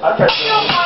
Vertigo.